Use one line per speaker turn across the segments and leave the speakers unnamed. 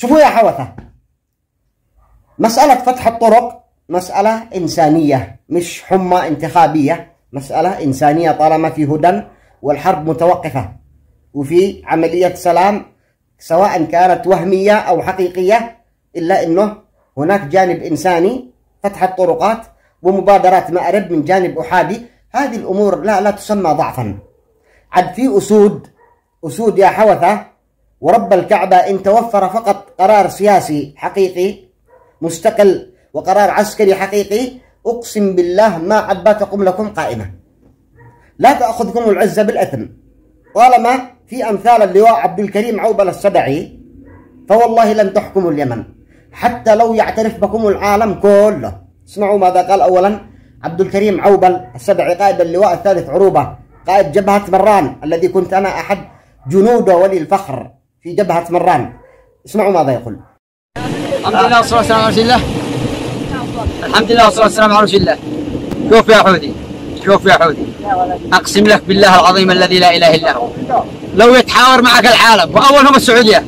شوفوا يا حوثة. مسألة فتح الطرق مسألة إنسانية مش حمى انتخابية. مسألة إنسانية طالما في هدى والحرب متوقفة. وفي عملية سلام سواء كانت وهمية أو حقيقية إلا أنه هناك جانب إنساني فتح الطرقات ومبادرات مأرب من جانب أحادي. هذه الأمور لا لا تسمى ضعفا. عد في أسود. أسود يا حوثة ورب الكعبة إن توفر فقط قرار سياسي حقيقي مستقل وقرار عسكري حقيقي أقسم بالله ما عبا تقوم لكم قائمة. لا تأخذكم العزة بالأثم. طالما في أمثال اللواء عبد الكريم عوبل السبعي فوالله لن تحكموا اليمن. حتى لو يعترف بكم العالم كله. اسمعوا ماذا قال أولا عبد الكريم عوبل السبعي قائد اللواء الثالث عروبة قائد جبهة مران الذي كنت أنا أحد جنوده ولي الفخر. في جبهة مران. اسمعوا ماذا يقول.
الحمد لله والصلاة والسلام على رسول الله. الحمد لله والصلاة والسلام على رسول الله. شوف يا حودي. شوف يا حودي. أقسم لك بالله العظيم الذي لا إله إلا هو. لو يتحاور معك العالم وأولهم السعودية.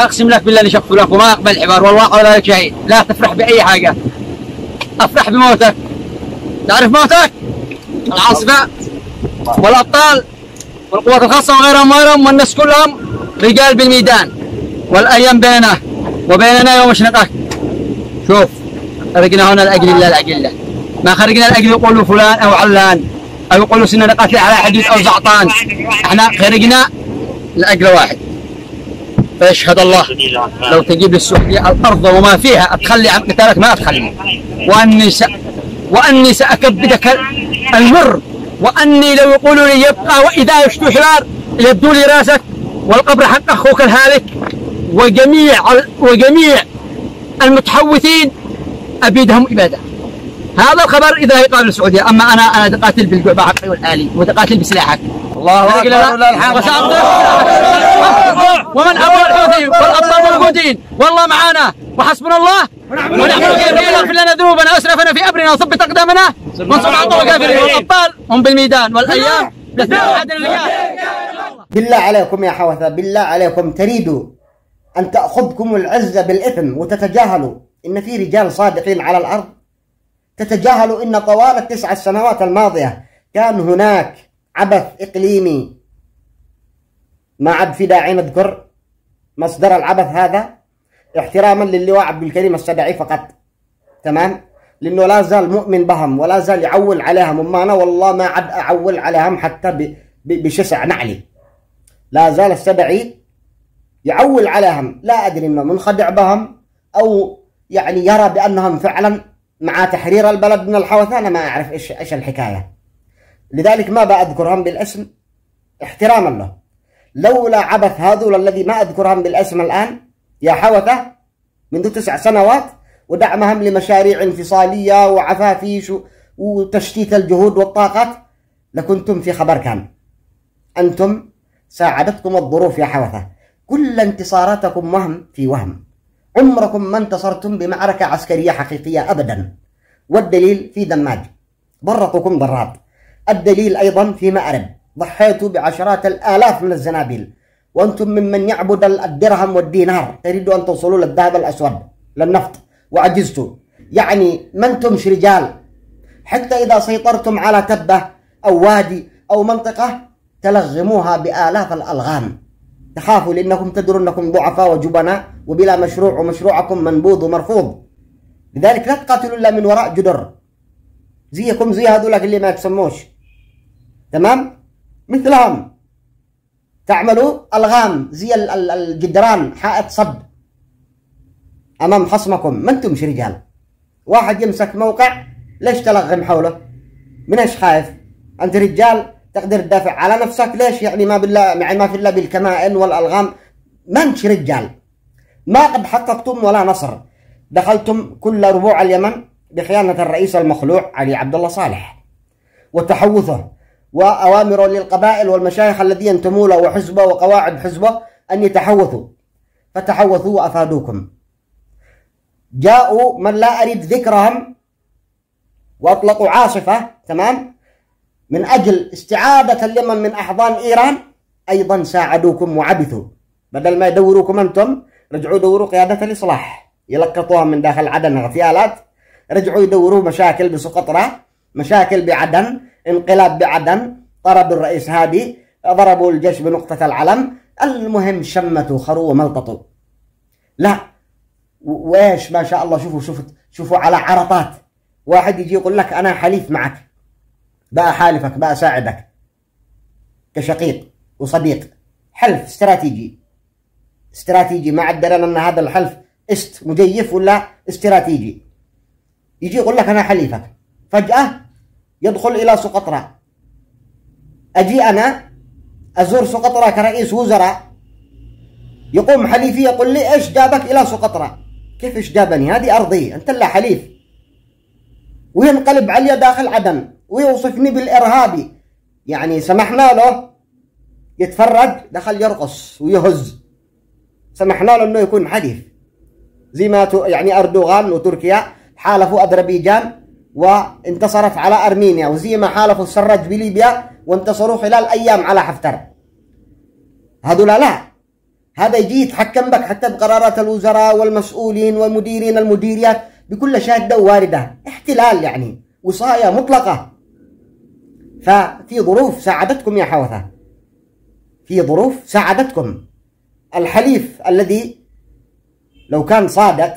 أقسم لك بالله شخص لك وما أقبل حوار والله ولا لك شيء. لا تفرح بأي حاجة. أفرح بموتك. تعرف موتك؟ العاصفة والأبطال والقوات الخاصة وغيرهم وغيرهم والناس كلهم. رجال بالميدان والأيام بيننا وبيننا يوم مشرقك شوف خرجنا هنا لأجل الله لأجل ما خرجنا لأجل يقولوا فلان أو علان أو يقولوا سنة قتل على حديد أو زعطان. إحنا خرجنا لأجل واحد. فيشهد الله لو تجيب للسعودية الأرض وما فيها أتخلي عن قتالك ما أتخلي. وأني س... وأني سأكبدك المر. وأني لو يقولوا لي يبقى وإذا يشتو حوار يبدو لي راسك. والقبر حق أخوك الهالك وجميع وجميع المتحوثين أبيدهم إبادة هذا الخبر إذا يقال السعودية أما أنا أنا تقاتل بالجعبة حقي والآلي وتقاتل بسلاحك الله أكبر ومن أبو الحوثي والأبطال موجودين والله معانا وحسبنا الله ونحن الوكيل يغفر لنا ذنوبنا واسرافنا في امرنا وثبت اقدامنا وانصر على الكافرين والابطال هم بالميدان والايام
بالله عليكم يا حوثة بالله عليكم. تريدوا أن تأخذكم العزة بالإثم وتتجاهلوا؟ إن في رجال صادقين على الأرض. تتجاهلوا إن طوال التسع السنوات الماضية كان هناك عبث إقليمي ما عاد في داعي نذكر مصدر العبث هذا. احتراما للواء عبد الكريم السبعي فقط. تمام؟ لأنه لا زال مؤمن بهم ولا زال يعول عليهم. اما أنا والله ما عاد أعول عليهم حتى. بشسع نعلي. لا زال السبعي يعول عليهم. لا أدري إنه منخدع بهم أو يعني يرى بأنهم فعلا مع تحرير البلد من الحوثه أنا ما أعرف إيش إيش الحكاية. لذلك ما بأذكرهم بالاسم احتراما له. لولا عبث هذول الذي ما أذكرهم بالاسم الآن يا حوثة منذ تسع سنوات ودعمهم لمشاريع انفصالية وعفافيش وتشتيت الجهود والطاقات لكنتم في خبر كان. أنتم ساعدتكم الظروف يا حوثة. كل انتصاراتكم وهم في وهم. عمركم ما انتصرتم بمعركة عسكرية حقيقية أبدا. والدليل في دماج. برقكم ضراب الدليل أيضا في مأرب ضحيتوا بعشرات الآلاف من الزنابيل. وأنتم ممن يعبد الدرهم والدينار. تريدوا أن توصلوا للذهب الأسود. للنفط. وعجزتوا. يعني ما أنتمش رجال حتى إذا سيطرتم على تبة أو وادي أو منطقة تلغموها بآلاف الألغام. تخافوا لأنكم تدرون أنكم ضعفاء وجبناء وبلا مشروع ومشروعكم منبوذ ومرفوض. لذلك لا تقاتلوا إلا من وراء جدر. زيكم زي هذولك اللي ما تسموش تمام؟ مثلهم. تعملوا ألغام زي الجدران حائط صد. أمام خصمكم. ما أنتمش رجال. واحد يمسك موقع ليش تلغم حوله؟ من إيش خايف؟ أنت رجال؟ تقدر تدافع على نفسك. ليش يعني ما بالله يعني ما في الله بالكمائن والألغام؟ ما أنتش رجال. ما قد حققتم ولا نصر. دخلتم كل ربوع اليمن بخيانة الرئيس المخلوع علي عبد الله صالح. وتحوثه وأوامر للقبائل والمشايخ الذين ينتموا له وحزبه وقواعد حزبه أن يتحوثوا. فتحوثوا وأفادوكم. جاءوا من لا أريد ذكرهم وأطلقوا عاصفة تمام؟ من أجل استعادة اليمن من أحضان إيران أيضا ساعدوكم وعبثوا. بدل ما يدوروكم أنتم رجعوا يدوروا قيادة الإصلاح. يلقطوها من داخل عدن اغتيالات رجعوا يدوروا مشاكل بسقطرة مشاكل بعدن انقلاب بعدن. طردوا الرئيس هادي ضربوا الجيش بنقطة العلم. المهم شمتوا خروا وملططوا لا وإيش ما شاء الله شوفوا شوفوا شوفوا على عرطات. واحد يجي يقول لك أنا حليف معك. بقى حالفك بقى ساعدك كشقيق وصديق. حلف استراتيجي. استراتيجي ما عدلنا أن هذا الحلف است مجيف ولا استراتيجي. يجي يقول لك أنا حليفك. فجأة يدخل إلى سقطرى أجي أنا أزور سقطرى كرئيس وزراء. يقوم حليفي يقول لي إيش جابك إلى سقطرى كيف إيش جابني؟ هذه ارضي أنت لا حليف. وينقلب علي داخل عدن. ويوصفني بالارهابي يعني سمحنا له يتفرج دخل يرقص ويهز. سمحنا له إنه يكون حديث زي ما يعني أردوغان وتركيا حالفوا أذربيجان وانتصرت على أرمينيا وزي ما حالفوا السراج بليبيا وانتصروا خلال أيام على حفتر. هذول لا. هذا يجي يتحكم بك حتى بقرارات الوزراء والمسؤولين والمديرين المديريات بكل شاهدة وواردة احتلال يعني. وصاية مطلقة. ففي ظروف ساعدتكم يا حوثة. في ظروف ساعدتكم. الحليف الذي لو كان صادق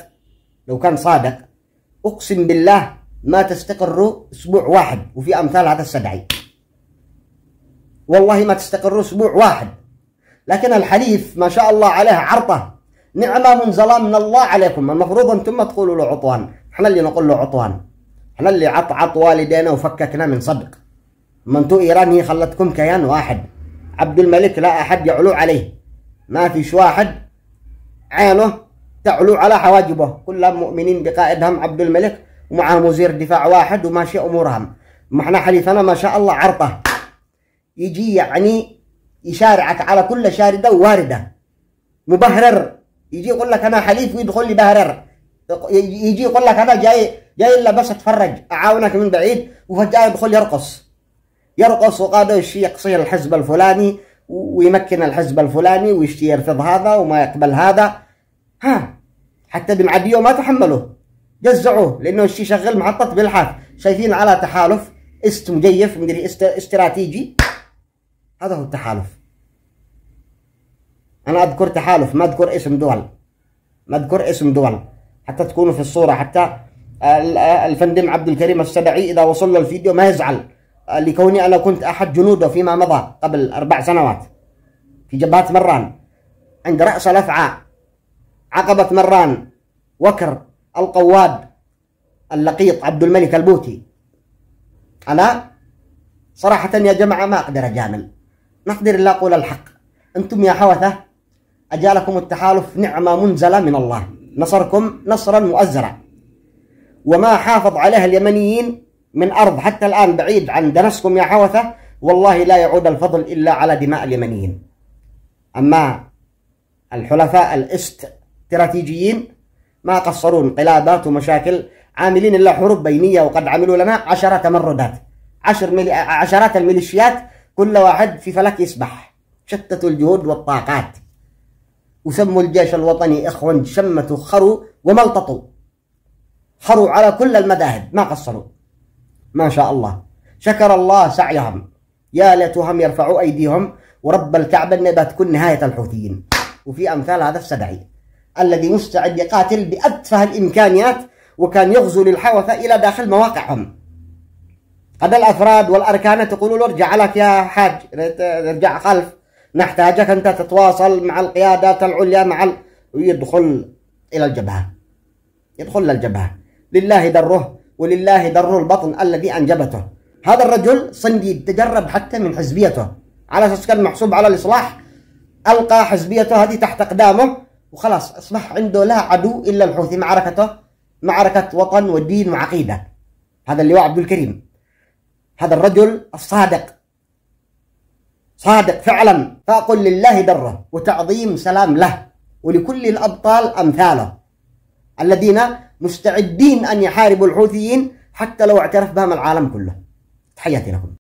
لو كان صادق أقسم بالله ما تستقر أسبوع واحد وفي أمثال هذا السدعي والله ما تستقر أسبوع واحد. لكن الحليف ما شاء الله عليه عرطة نعمة منزلة من الله عليكم. المفروض أنتم ما تقولوا له عطوان. إحنا اللي نقول له عطوان. إحنا اللي عطعط والدينا وفككنا من صدق. انتو إيران هي خلتكم كيان واحد. عبد الملك لا أحد يعلو عليه. ما فيش واحد عينه تعلو على حواجبه. كلهم مؤمنين بقائدهم عبد الملك ومعهم وزير دفاع واحد وماشي أمورهم. ما إحنا حليفنا ما شاء الله عرطة يجي يعني يشارعك على كل شاردة وواردة مبهرر. يجي يقول لك أنا حليف ويدخل لي بهرر. يجي يقول لك أنا جاي جاي إلا بس أتفرج. أعاونك من بعيد وفجأة يدخل يرقص. يرقص وقاده يشتي يقصي الحزب الفلاني ويمكن الحزب الفلاني ويشتي يرفض هذا وما يقبل هذا. ها حتى بن ما تحملوا جزعوه لأنه الشيء شغل محطة بالحاف. شايفين على تحالف. است مجيف مدري است استراتيجي. هذا هو التحالف. أنا أذكر تحالف ما أذكر اسم دول. ما أذكر اسم دول. حتى تكونوا في الصورة حتى الفندم عبد الكريم السبعي إذا وصل له الفيديو ما يزعل. لكوني أنا كنت أحد جنوده فيما مضى قبل أربع سنوات. في جبهة مران عند رأس الأفعى عقبة مران وكر القواد اللقيط عبد الملك البوتي. أنا صراحة يا جماعة ما أقدر أجامل. ما أقدر إلا أقول الحق. أنتم يا حوثة أجالكم التحالف نعمة منزلة من الله. نصركم نصرا مؤزرا وما حافظ عليها اليمنيين من أرض. حتى الآن بعيد عن دنسكم يا حوثة. والله لا يعود الفضل إلا على دماء اليمنيين. أما الحلفاء الاستراتيجيين ما قصروا انقلابات ومشاكل. عاملين إلا حروب بينية وقد عملوا لنا عشرة تمردات. عشر ملي... عشرات الميليشيات. كل واحد في فلك يسبح. شتتوا الجهود والطاقات. وسموا الجيش الوطني إخوان شمتوا خروا وملططوا. خروا على كل المذاهب. ما قصروا. ما شاء الله. شكر الله سعيهم. يا ليتهم يرفعوا أيديهم ورب الكعبة أن تكون نهاية الحوثيين. وفي أمثال هذا السدعي الذي مستعد يقاتل بأتفه الإمكانيات وكان يغزو للحوثة إلى داخل مواقعهم. قد الأفراد والأركان تقولوا له ارجع لك يا حاج ارجع خلف. نحتاجك أنت تتواصل مع القيادات العليا مع ال... ويدخل إلى الجبهة. يدخل للجبهة لله دره. ولله در البطن الذي أنجبته. هذا الرجل صندي تجرب حتى من حزبيته. على أساس كان محسوب على الإصلاح ألقى حزبيته هذه تحت أقدامه وخلاص أصبح عنده لا عدو إلا الحوثي معركته معركة وطن ودين وعقيدة. هذا اللي هو عبد الكريم. هذا الرجل الصادق. صادق فعلا. فأقول لله دره وتعظيم سلام له ولكل الأبطال أمثاله. الذين مستعدين أن يحاربوا الحوثيين حتى لو اعترف بهم العالم كله. تحياتي لكم.